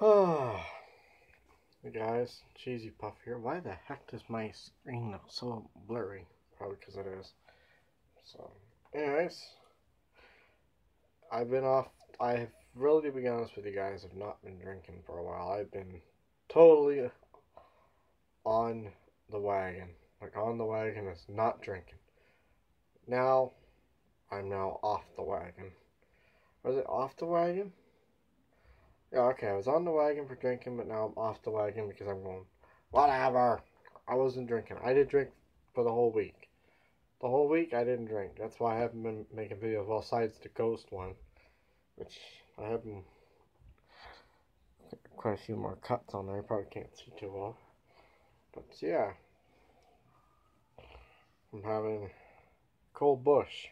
Oh, hey guys, Cheesy Puff here. Why the heck does my screen look so blurry? Probably because it is. So, anyways, I've been off. I've really, to be honest with you guys, have not been drinking for a while. I've been totally on the wagon. Like, on the wagon is not drinking. Now, I'm now off the wagon. Was it off the wagon? Yeah, okay, I was on the wagon for drinking, but now I'm off the wagon because I'm going, whatever. I wasn't drinking. I did drink for the whole week. The whole week I didn't drink. That's why I haven't been making videos, well, besides the ghost one, which I haven't quite a few more cuts on there. I probably can't see too well. But yeah, I'm having cold Busch.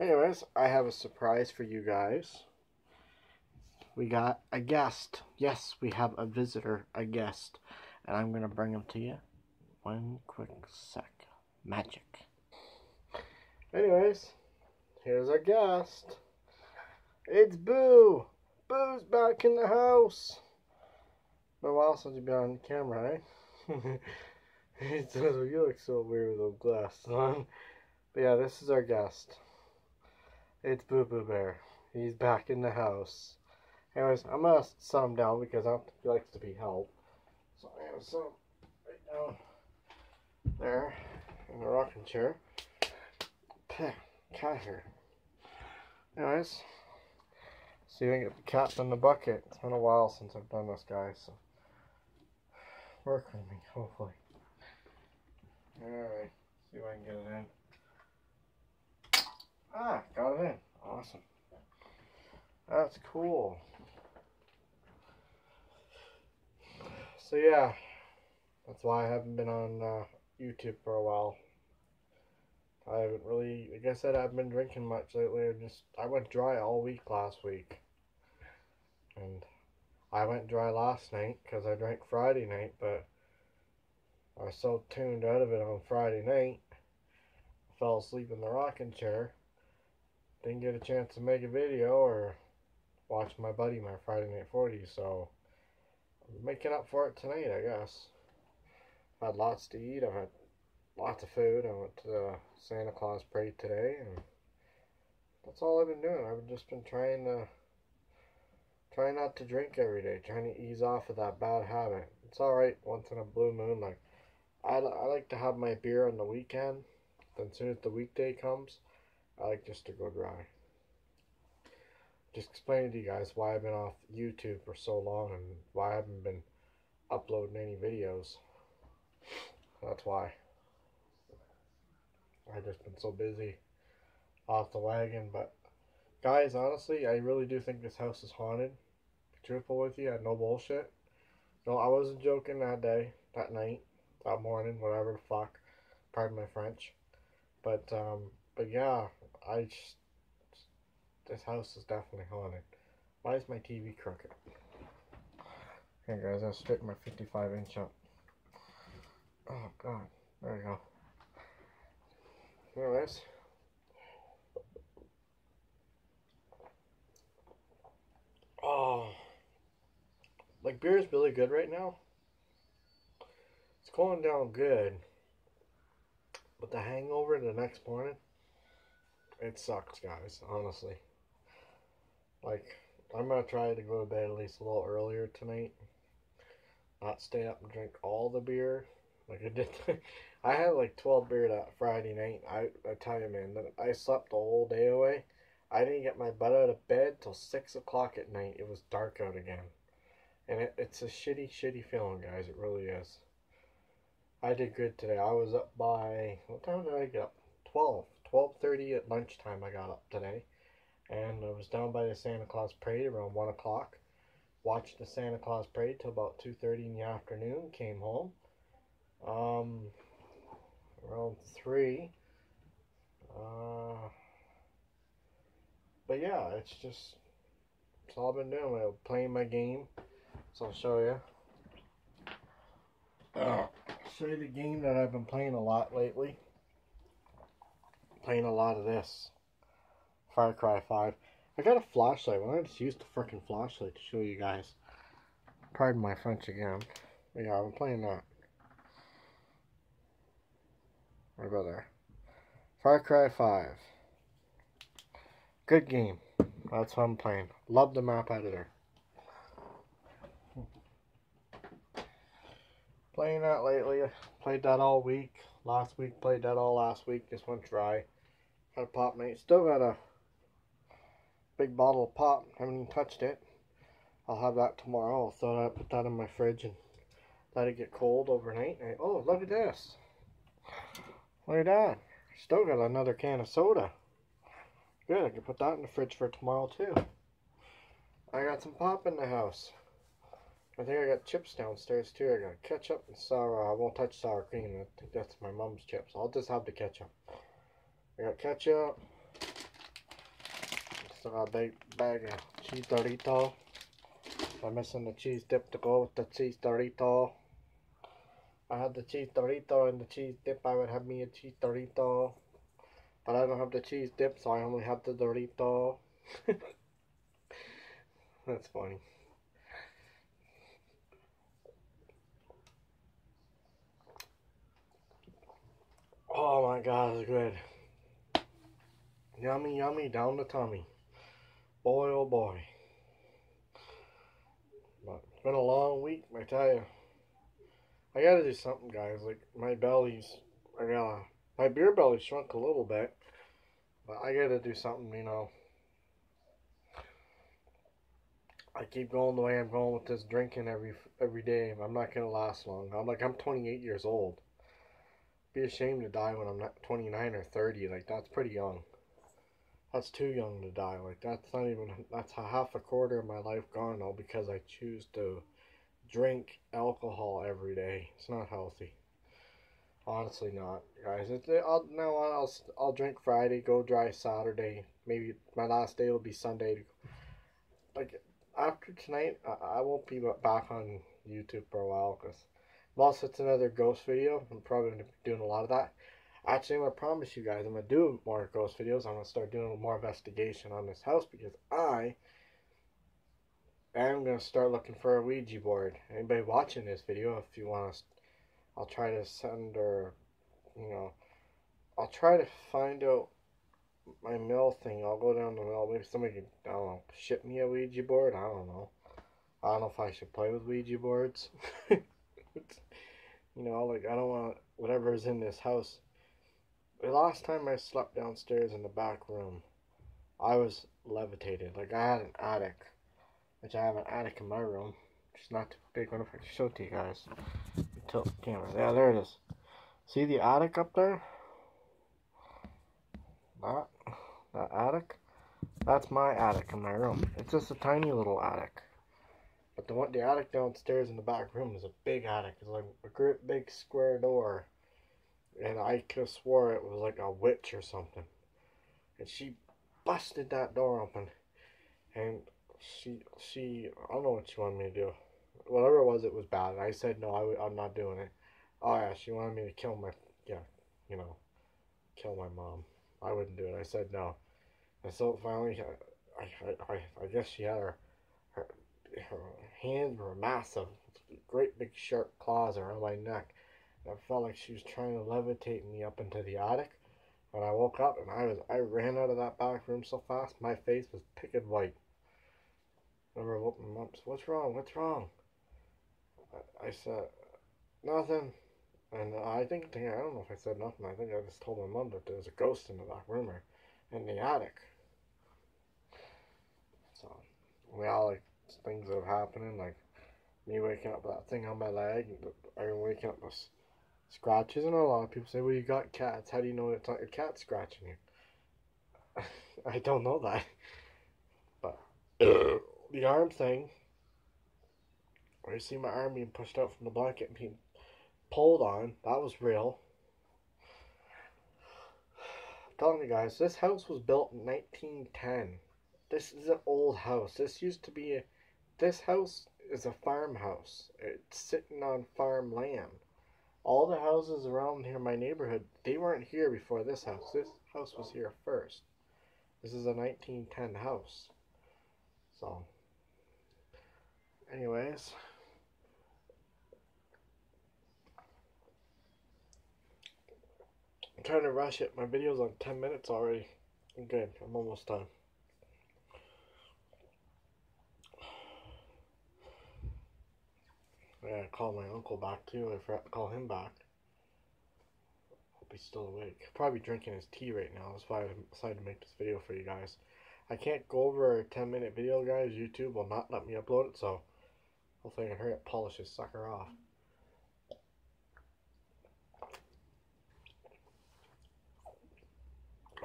Anyways, I have a surprise for you guys. We got a guest. Yes, we have a visitor, a guest. And I'm going to bring him to you. One quick sec. Magic. Anyways, here's our guest. It's Boo. Boo's back in the house. Been a while since you've been on camera, eh? he says, well, you look so weird with those glasses on. But yeah, this is our guest. It's Boo Boo Bear. He's back in the house. Anyways, I'm gonna set him down because I don't he likes to be held. So I'm gonna set him right down there in the rocking chair. Cat here. Anyways, see if I can get the cat in the bucket. It's been a while since I've done this, guys. So work with me, hopefully. Alright, see if I can get it in. Ah, got it in. Awesome. That's cool. So yeah, that's why I haven't been on uh, YouTube for a while. I haven't really, like I said, I haven't been drinking much lately. I just I went dry all week last week, and I went dry last night because I drank Friday night, but I was so tuned out of it on Friday night. I fell asleep in the rocking chair didn't get a chance to make a video or watch my buddy my Friday Night 40, so making up for it tonight, I guess. I've had lots to eat, I've had lots of food. I went to the Santa Claus parade today, and that's all I've been doing. I've just been trying to try not to drink every day, trying to ease off of that bad habit. It's alright once in a blue moon. Like, I, I like to have my beer on the weekend, then soon as the weekday comes, I like just to go dry. Just explaining to you guys why I've been off YouTube for so long and why I haven't been uploading any videos. That's why. I've just been so busy off the wagon. But guys, honestly, I really do think this house is haunted. Be truthful with you, I no bullshit. No, I wasn't joking that day, that night, that morning, whatever the fuck. Pardon my French. But um, but yeah, I just, this house is definitely haunted. Why is my TV crooked? Hey guys, I'll straighten my 55 inch up. Oh god, there we go. Anyways. Oh, like beer is really good right now. It's going down good. But the hangover the next morning, it sucks, guys, honestly. Like, I'm gonna try to go to bed at least a little earlier tonight. Not stay up and drink all the beer. Like I did. I had like 12 beer that Friday night. I, I tell you, man, I slept the whole day away. I didn't get my butt out of bed till 6 o'clock at night. It was dark out again. And it, it's a shitty, shitty feeling, guys. It really is. I did good today. I was up by, what time did I get up? 12. 12.30 at lunchtime I got up today. And I was down by the Santa Claus parade around 1 o'clock. Watched the Santa Claus parade till about 2.30 in the afternoon. Came home. Um, around 3. Uh, but yeah, it's just, it's all I've been doing. I'm playing my game. So I'll show you. Uh, show you the game that I've been playing a lot lately playing a lot of this. Far Cry 5. I got a flashlight. Why don't I just use the freaking flashlight to show you guys? Pardon my French again. But yeah, I'm playing that. What about there? Far Cry 5. Good game. That's what I'm playing. Love the map editor. Playing that lately. Played that all week. Last week, played that all last week. Just went dry. Had a pop mate. Still got a big bottle of pop. Haven't even touched it. I'll have that tomorrow. I'll throw that, put that in my fridge and let it get cold overnight. I, oh, look at this. Look at that. Still got another can of soda. Good, I can put that in the fridge for tomorrow too. I got some pop in the house. I think I got chips downstairs too. I got ketchup and sour. I won't touch sour cream. I think that's my mom's chips. I'll just have the ketchup. I got ketchup. Still got a big bag of cheese Dorito. I'm missing the cheese dip to go with the cheese Dorito. I had the cheese Dorito and the cheese dip. I would have me a cheese Dorito. But I don't have the cheese dip, so I only have the Dorito. That's funny. Oh my god, it's good. Yummy, yummy, down the tummy. Boy, oh boy. But it's been a long week, I tell you. I gotta do something, guys. Like, my belly's, I gotta, my beer belly shrunk a little bit. But I gotta do something, you know. I keep going the way I'm going with this drinking every every day. I'm not gonna last long. I'm like I'm 28 years old. Be ashamed to die when I'm not 29 or 30. Like that's pretty young. That's too young to die. Like that's not even that's a half a quarter of my life gone all because I choose to drink alcohol every day. It's not healthy. Honestly, not, guys. It's, I'll no, I'll I'll drink Friday, go dry Saturday. Maybe my last day will be Sunday. Like after tonight, I, I won't be back on YouTube for a while because Plus, it's another ghost video. I'm probably doing a lot of that. Actually, to promise you guys I'm to do more ghost videos. I'm to start doing more investigation on this house because I am to start looking for a Ouija board. Anybody watching this video, if you want to, I'll try to send or, you know, I'll try to find out my mail thing. I'll go down the mail. Maybe somebody can, I don't know, ship me a Ouija board. I don't know. I don't know if I should play with Ouija boards. you know, like I don't want whatever is in this house. The last time I slept downstairs in the back room, I was levitated. Like I had an attic, which I have an attic in my room. It's not too big enough to show to you guys. Tilt camera. Yeah, there it is. See the attic up there? That, that attic? That's my attic in my room. It's just a tiny little attic. But the one, the attic downstairs in the back room is a big attic. It's like a great big square door, and I could have swore it was like a witch or something. And she busted that door open, and she she I don't know what she wanted me to do. Whatever it was, it was bad. And I said no, I, I'm not doing it. Oh yeah, she wanted me to kill my yeah, you know, kill my mom. I wouldn't do it. I said no. And so finally, I I, I, I guess she had her her hands were massive, great big sharp claws around my neck. I felt like she was trying to levitate me up into the attic. When I woke up and I was I ran out of that back room so fast, my face was picket white. I remember looking up, what's wrong? What's wrong? I, I said, nothing. And I think, I don't know if I said nothing. I think I just told my mom that there was a ghost in the back room or in the attic. So, we all like things that are happening, like me waking up with that thing on my leg, or waking up with scratches. And a lot of people say, "Well, you got cats. How do you know it's not your cat scratching you?" I don't know that, but the arm thing. Where you see my arm being pushed out from the blanket and being pulled on, that was real. I'm telling you guys, this house was built in 1910. This is an old house. This used to be a this house is a farmhouse. It's sitting on farm land. All the houses around here in my neighborhood, they weren't here before this house. This house was here first. This is a 1910 house. So, anyways. I'm trying to rush it. My video's on 10 minutes already. I'm good. I'm almost done. I called my uncle back too. I forgot to call him back. Hope he's still awake. Probably drinking his tea right now. That's why I decided to make this video for you guys. I can't go over a 10 minute video, guys. YouTube will not let me upload it, so hopefully I can hurry up polish this sucker off.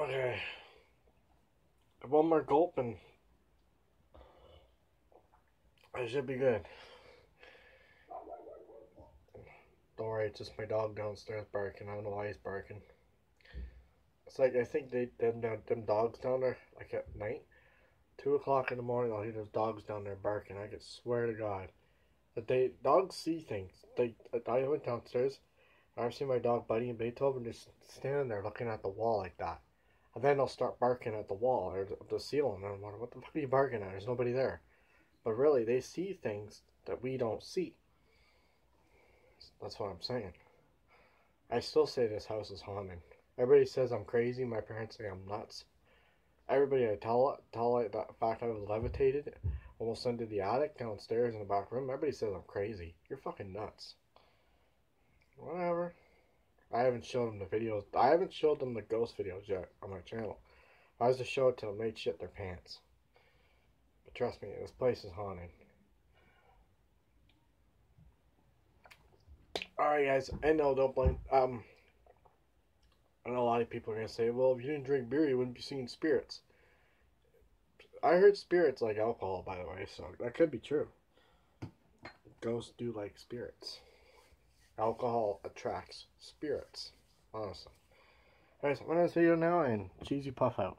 Okay. One more gulp and I should be good. Don't worry, it's just my dog downstairs barking. I don't know why he's barking. It's like I think they them them dogs down there like at night, two o'clock in the morning. I'll hear those dogs down there barking. I could swear to God that they dogs see things. They I went downstairs. I've seen my dog Buddy and Beethoven just standing there looking at the wall like that. And then they'll start barking at the wall or the ceiling. And I'm wondering, what the fuck are you barking at? There's nobody there. But really, they see things that we don't see. That's what I'm saying. I still say this house is haunted. Everybody says I'm crazy. My parents say I'm nuts. Everybody I tell tell it that fact I was levitated almost into the attic downstairs in the back room. Everybody says I'm crazy. You're fucking nuts. Whatever. I haven't showed them the videos. I haven't showed them the ghost videos yet on my channel. I was to show it to them, they'd shit their pants. But trust me, this place is haunted. Alright guys, I know, don't blame, um, I know a lot of people are to say, well, if you didn't drink beer, you wouldn't be seeing spirits. I heard spirits like alcohol, by the way, so that could be true. Ghosts do like spirits. Alcohol attracts spirits, honestly. Alright, so I'm to this video now, and cheesy puff out.